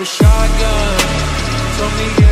a shotgun. Told me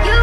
you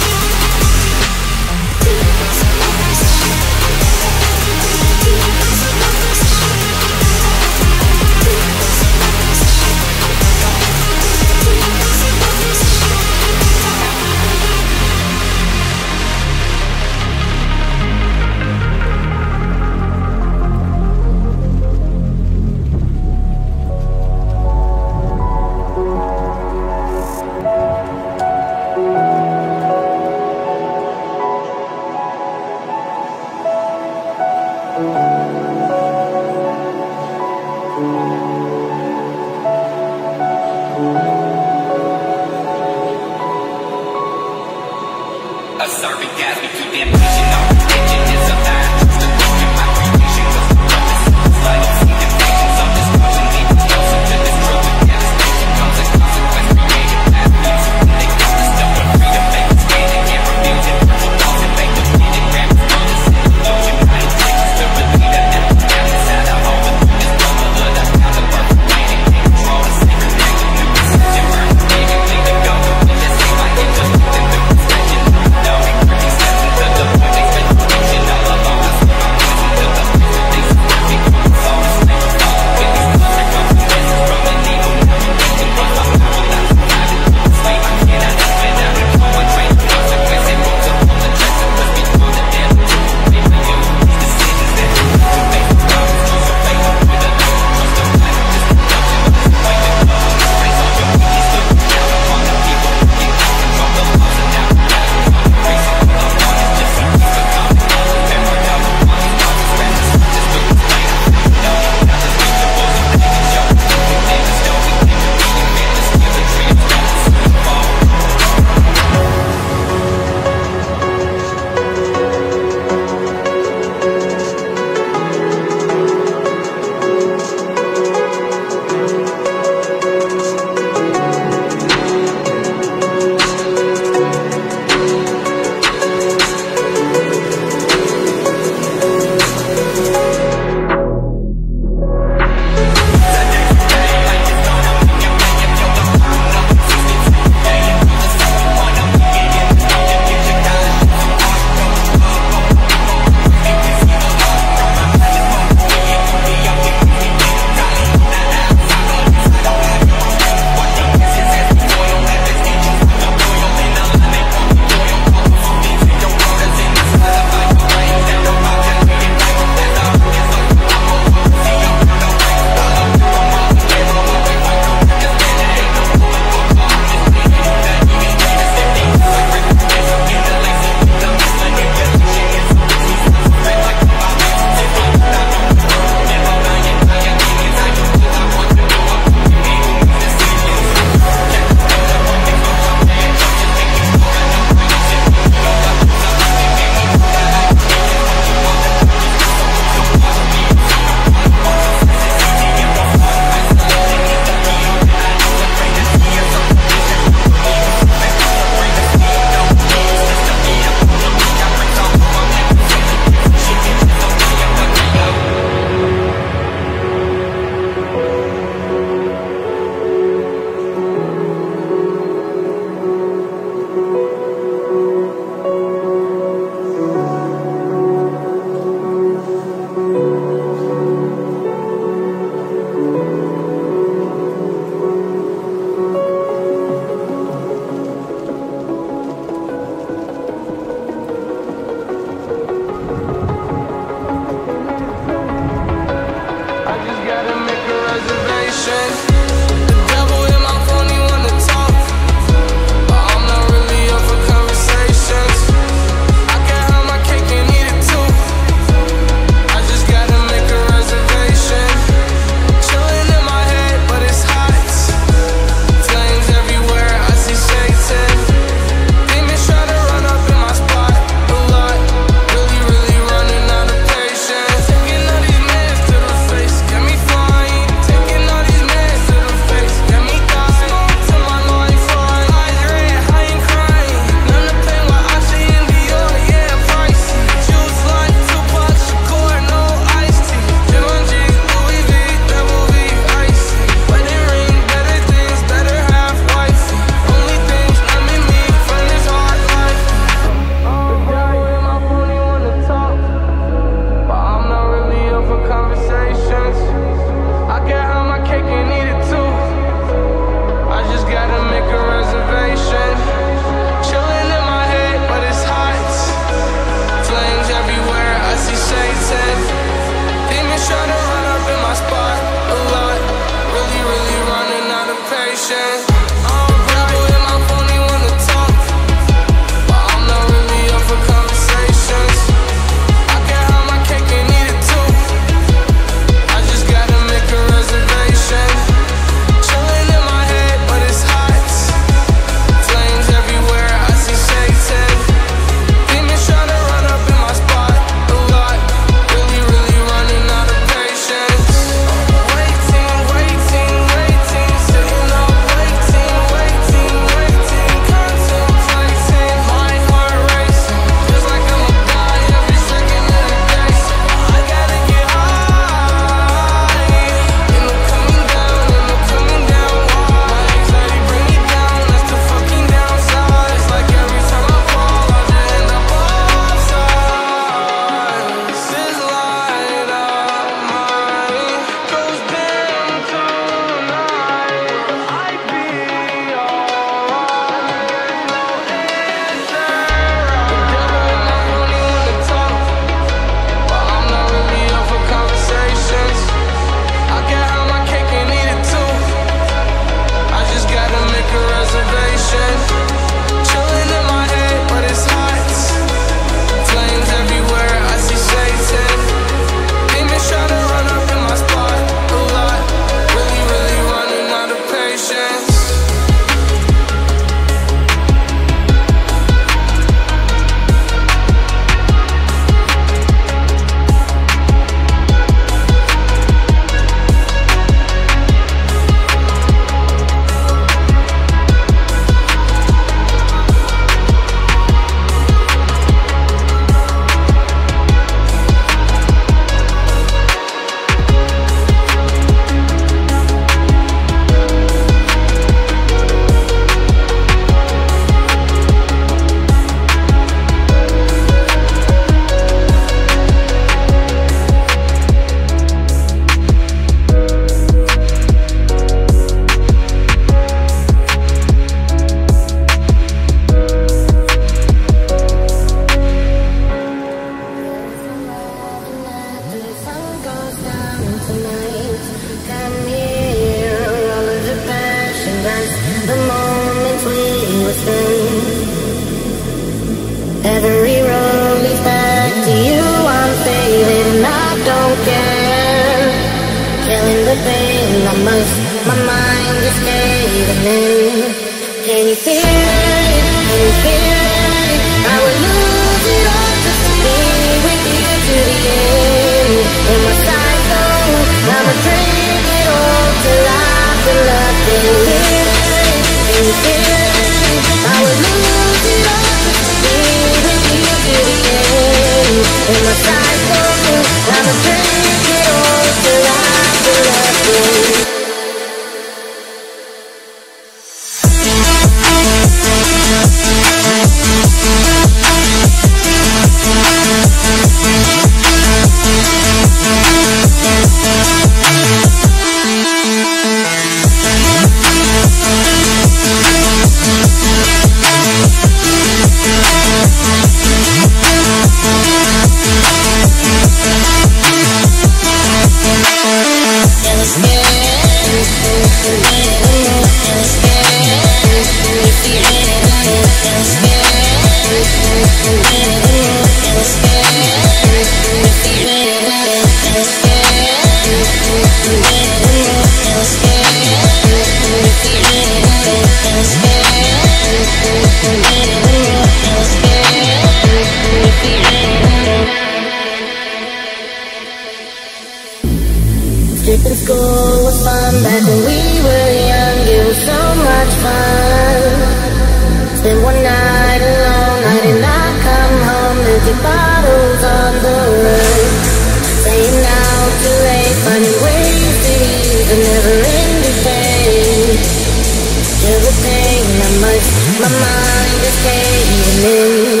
My mind is fading.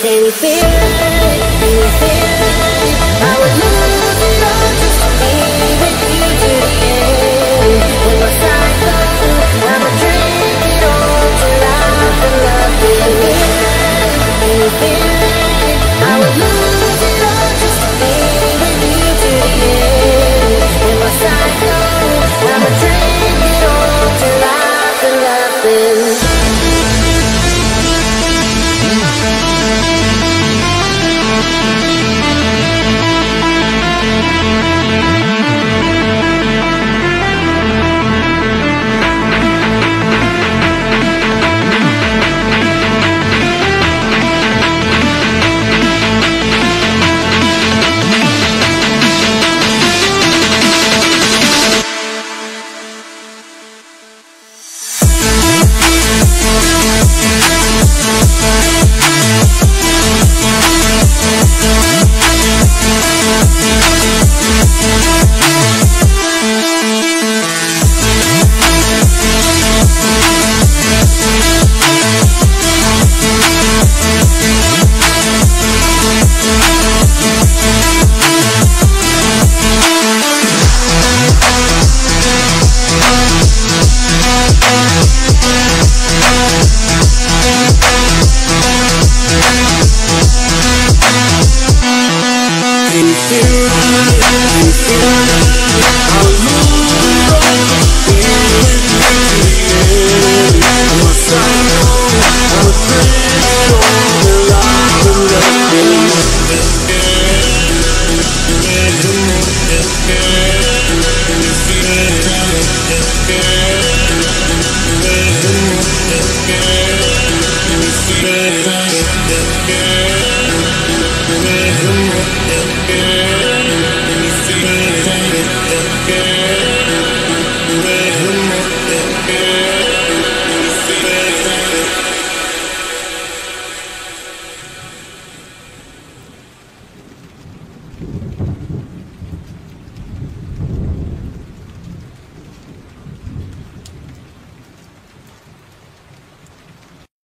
Can you feel it? Can you feel it?